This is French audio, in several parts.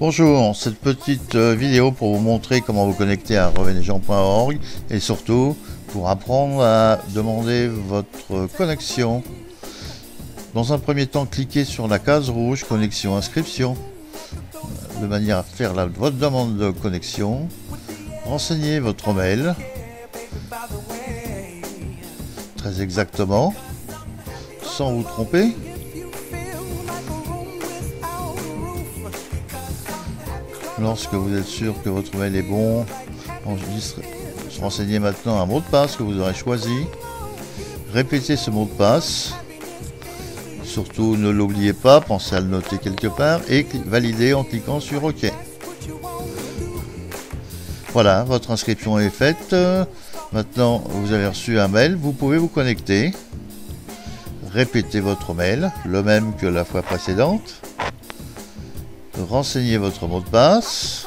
Bonjour, cette petite euh, vidéo pour vous montrer comment vous connecter à revenezjean.org et surtout pour apprendre à demander votre connexion. Dans un premier temps, cliquez sur la case rouge connexion inscription de manière à faire votre demande de connexion. Renseignez votre mail très exactement sans vous tromper. Lorsque vous êtes sûr que votre mail est bon, renseignez maintenant un mot de passe que vous aurez choisi. Répétez ce mot de passe. Surtout ne l'oubliez pas, pensez à le noter quelque part et validez en cliquant sur OK. Voilà, votre inscription est faite. Maintenant, vous avez reçu un mail, vous pouvez vous connecter. Répétez votre mail, le même que la fois précédente renseignez votre mot de passe.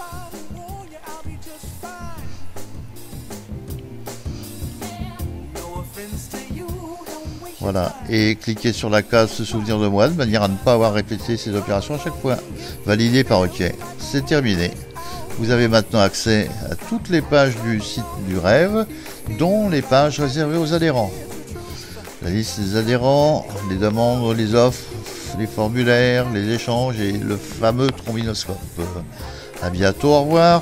Voilà, et cliquez sur la case se souvenir de moi de manière à ne pas avoir répété ces opérations à chaque fois. Validez par OK. C'est terminé. Vous avez maintenant accès à toutes les pages du site du rêve, dont les pages réservées aux adhérents. La liste des adhérents, les demandes, les offres, les formulaires, les échanges et le fameux trombinoscope. A bientôt, au revoir